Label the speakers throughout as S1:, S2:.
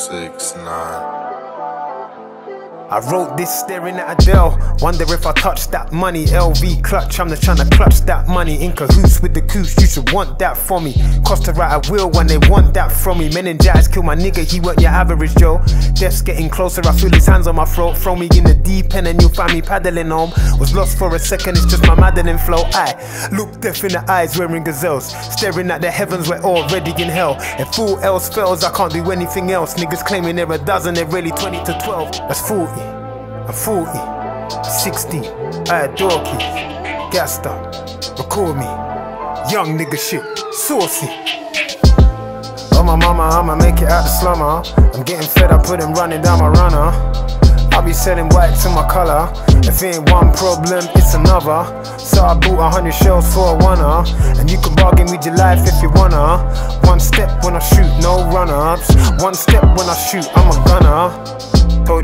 S1: six nine.
S2: I wrote this staring at Adele. Wonder if I touch that money. LV clutch, I'm just trying to clutch that money. In cahoots with the cooch, you should want that from me. Cost to write a will when they want that from me. Meningitis kill my nigga, he weren't your average Joe. Death's getting closer, I feel his hands on my throat. Throw me in the deep end and you'll find me paddling home. Was lost for a second, it's just my maddening flow. I look death in the eyes wearing gazelles. Staring at the heavens, we're already in hell. If all else fails, I can't do anything else. Niggas claiming they're a dozen, they're really 20 to 12. That's 40. I'm 40, 60, I adore kids. Gassed up, record me. Young nigga shit, saucy. Oh my mama, I'ma make it out the slummer. I'm getting fed up, put him running down my runner. I'll be selling white to my color. If it ain't one problem, it's another. So I bought a hundred shells for a oneer. And you can bargain with your life if you wanna. One step when I shoot, no run ups. One step when I shoot, I'm a gunner.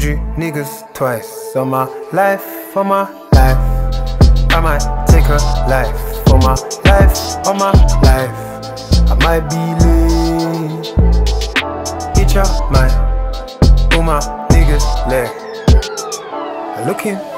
S2: You niggas twice. On my life, on my life. I might take a life. For my life, on my life. I might be late. Bitch, I might. Pull my niggas leg. Looking.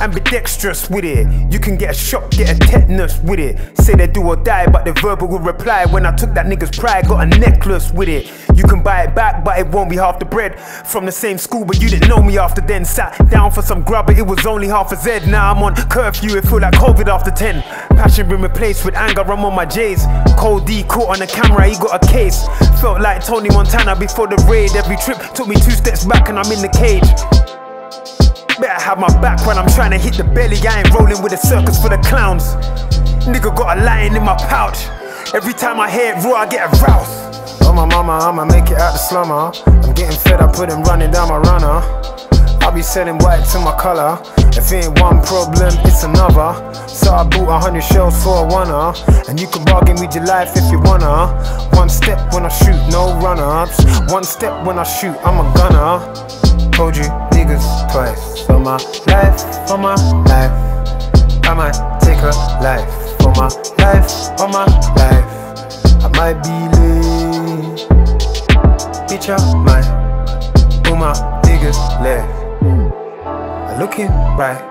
S2: Ambidextrous with it. You can get a shock, get a tetanus with it. Say they do or die, but the verbal will reply. When I took that nigga's pride, got a necklace with it. You can buy it back, but it won't be half the bread. From the same school, but you didn't know me after then. Sat down for some grub, but it was only half a Z. Now I'm on curfew, it feel like COVID after 10. Passion been replaced with anger, I'm on my J's. Cold D caught on the camera, he got a case. Felt like Tony Montana before the raid. Every trip took me two steps back, and I'm in the cage. Better have my back when I'm trying to hit the belly. I ain't rolling with a circus for the clowns. Nigga got a lion in my pouch. Every time I hear it raw, I get aroused. Oh my mama, I'ma make it out the slummer. I'm getting fed up, put him running down my runner. I'll be selling white to my color. If it ain't one problem, it's another. So I bought a hundred shells for a oneer. And you can bargain with your life if you wanna. One step when I shoot, no run ups. One step when I shoot, I'm a gunner. Told you niggas twice. For my life, for my life. I might take a life. For my life, for my life. I might be late. Bitch, I might. Pull my niggas left. I'm looking right.